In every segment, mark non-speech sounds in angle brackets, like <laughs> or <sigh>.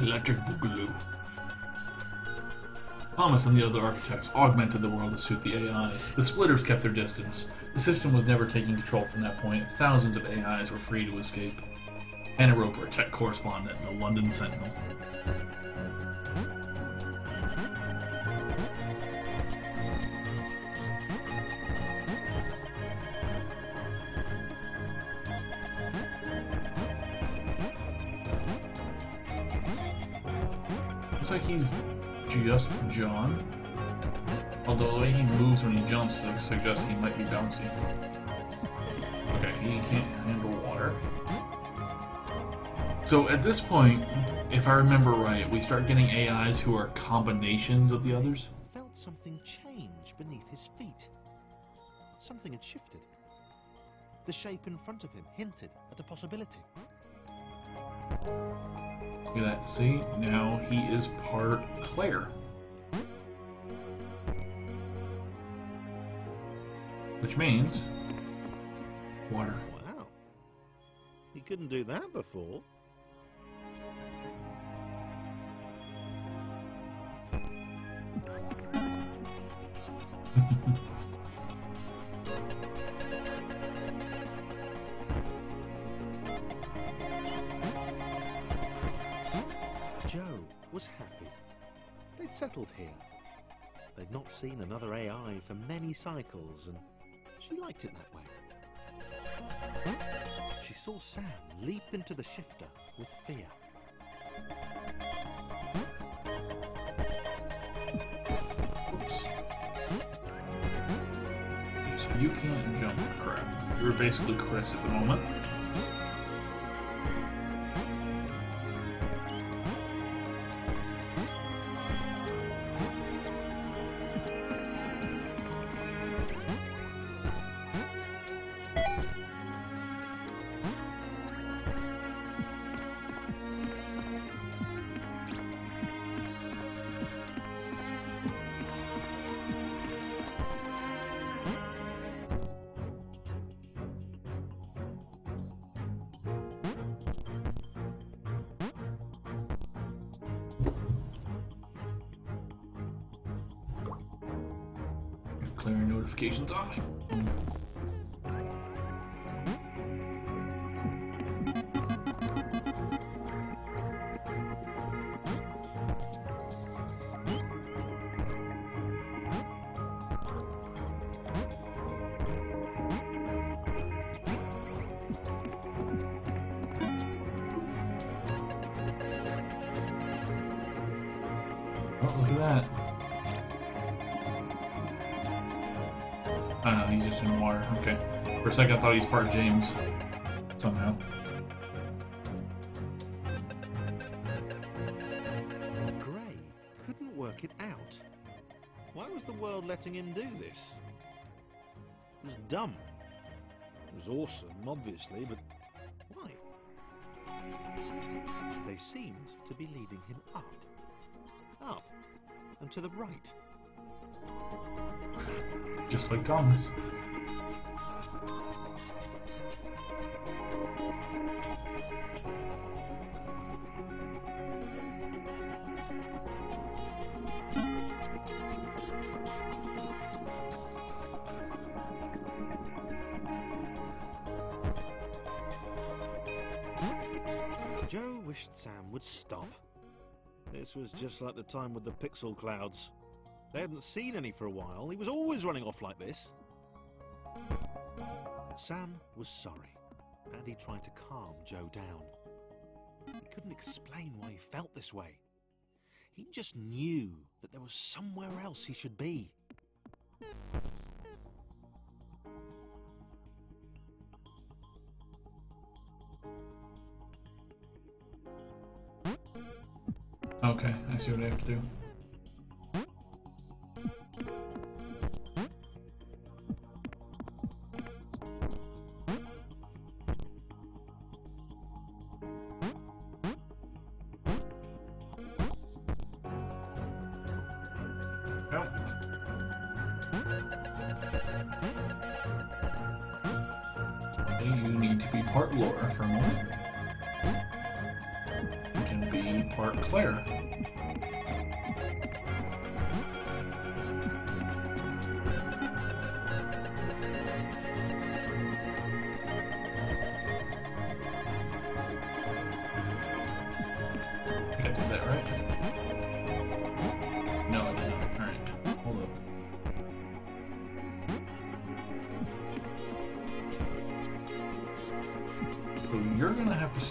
Electric Boogaloo. Thomas and the other architects augmented the world to suit the AIs. The splitters kept their distance. The system was never taking control from that point. Thousands of AIs were free to escape. Anna Roper, tech correspondent in the London Sentinel. John. Although the way he moves when he jumps suggests he might be bouncy. Okay, he can't handle water. So at this point, if I remember right, we start getting AIs who are combinations of the others. Felt something change beneath his feet. Something had shifted. The shape in front of him hinted at a possibility. Look at that. See? Now he is part Claire. Which means water. Wow. He couldn't do that before. <laughs> Jo was happy. They'd settled here. They'd not seen another AI for many cycles, and she liked it that way. She saw Sam leap into the shifter with fear. You can't jump crap. You're basically Chris at the moment. Clearing notifications on. Oh, look at that. He's just in water. Okay. For a second, I thought he's part James. Somehow. Gray couldn't work it out. Why was the world letting him do this? It was dumb. It was awesome, obviously, but why? They seemed to be leading him up. Up. And to the right. Just like Thomas. Jo wished Sam would stop. This was just like the time with the pixel clouds. They hadn't seen any for a while. He was always running off like this. Sam was sorry, and he tried to calm Jo down. He couldn't explain why he felt this way. He just knew that there was somewhere else he should be. Okay, I see what I have to do. Laura for a moment.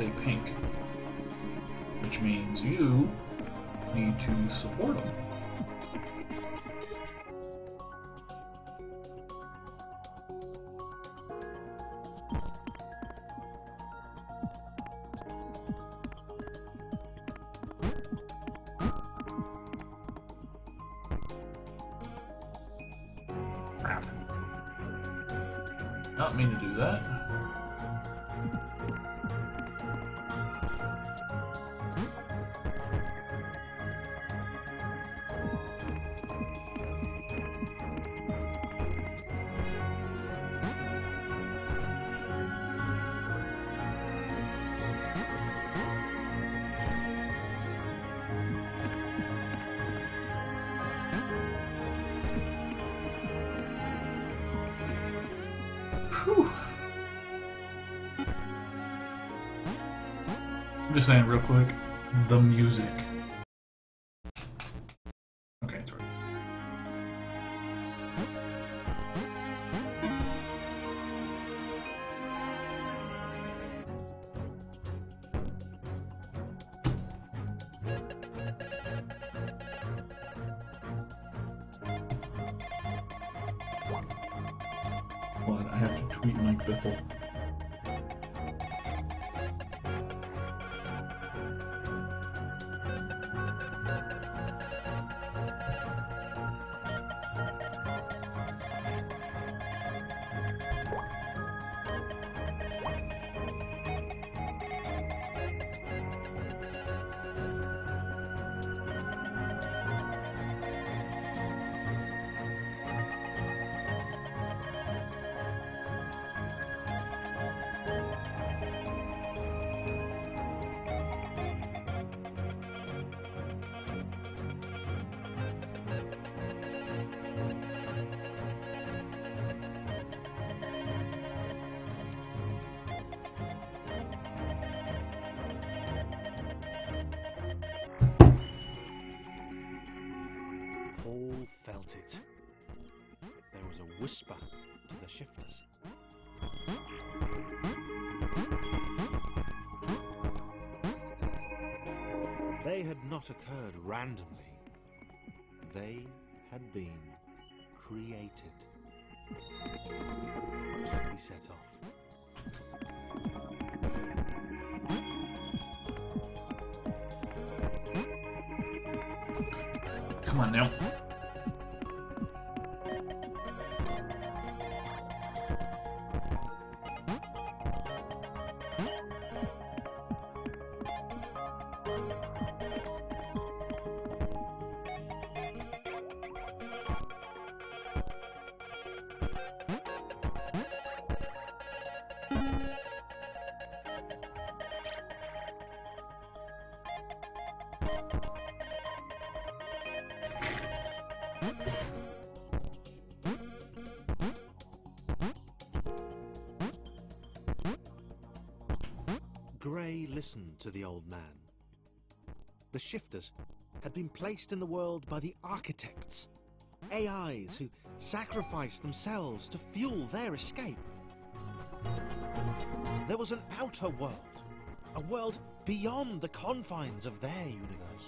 Stay pink. Which means you need to support them. Crap. Not mean to do that. Whew. I'm just saying real quick, the music. I have to tweet Mike Bithell. It. There was a whisper to the shifters. They had not occurred randomly. They had been created. He set off. Come on now. Gray listened to the old man. The shifters had been placed in the world by the architects, AIs who sacrificed themselves to fuel their escape. There was an outer world, a world beyond the confines of their universe.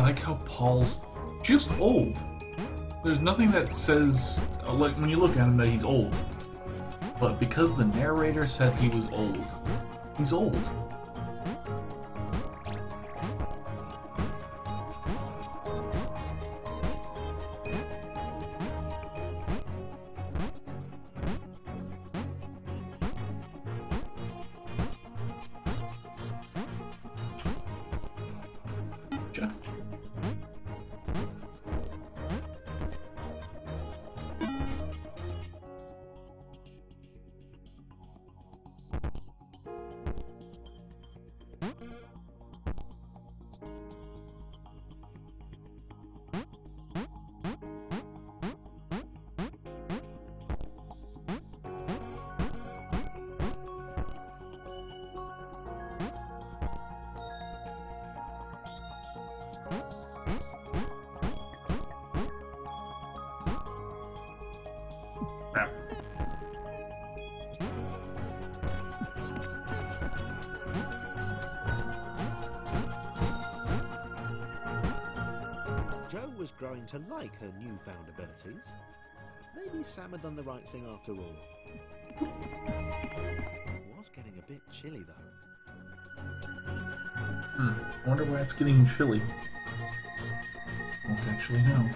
I like how Paul's just old. There's nothing that says, uh, like, when you look at him, that he's old. But because the narrator said he was old, he's old. Gotcha. Was growing to like her newfound abilities. Maybe Sam had done the right thing after all. It was getting a bit chilly though. Hmm. Wonder why it's getting chilly. Won't actually know.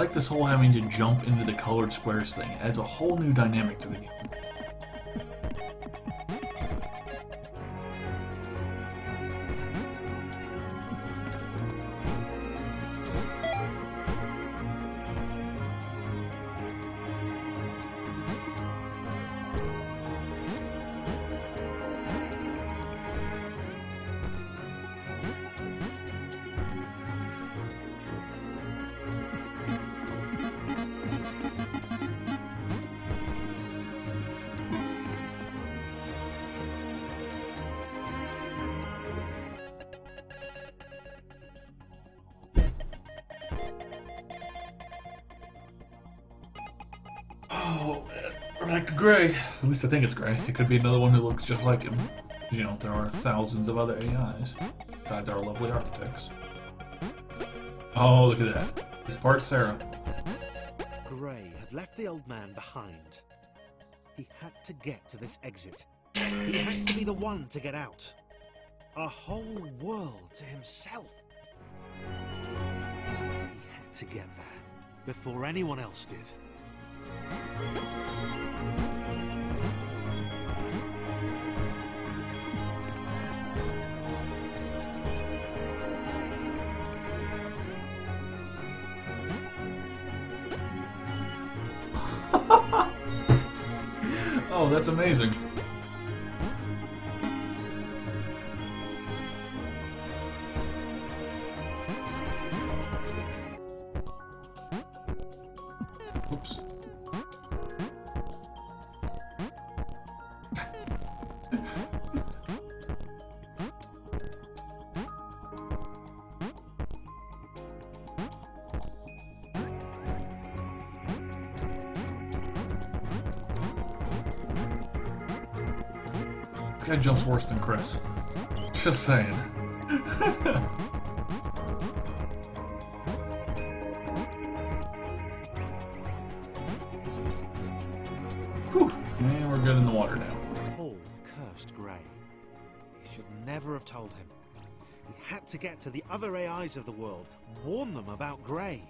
Like this whole having to jump into the colored squares thing. It adds a whole new dynamic to the game. Oh. We're back to Gray. At least I think it's Gray. It could be another one who looks just like him. You know, there are thousands of other AIs, besides our lovely architects. Oh, look at that. It's part Sarah. Gray had left the old man behind. He had to get to this exit. He had to be the one to get out. A whole world to himself. He had to get there before anyone else did. <laughs> Oh, that's amazing. Guy jumps worse than Chris. Just saying. <laughs> Whew. And we're good in the water now. Paul cursed Gray. He should never have told him. He had to get to the other AIs of the world, warn them about Gray.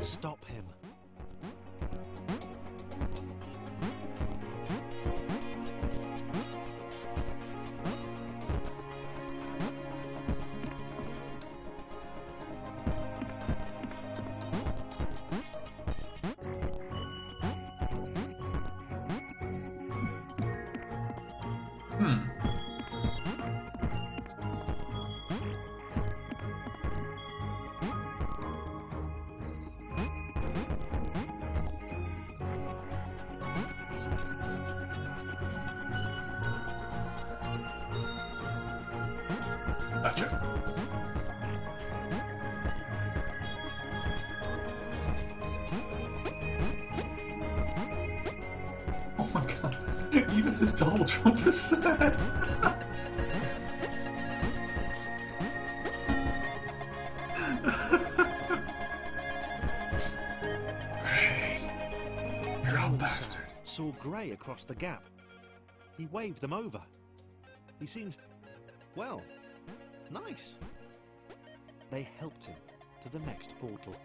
Stop him. Even his double jump is sad. Gray. You're a bastard. Saw Gray across the gap. He waved them over. He seemed, well, nice. They helped him to the next portal.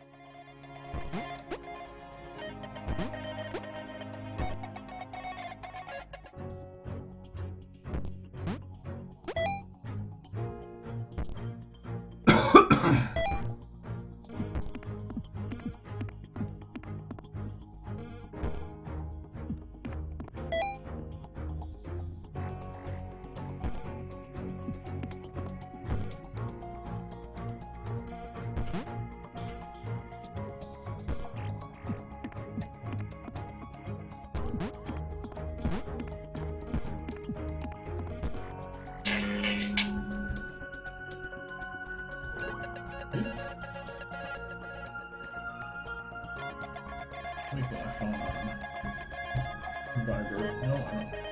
Put my phone on. Vibrate. No, I don't.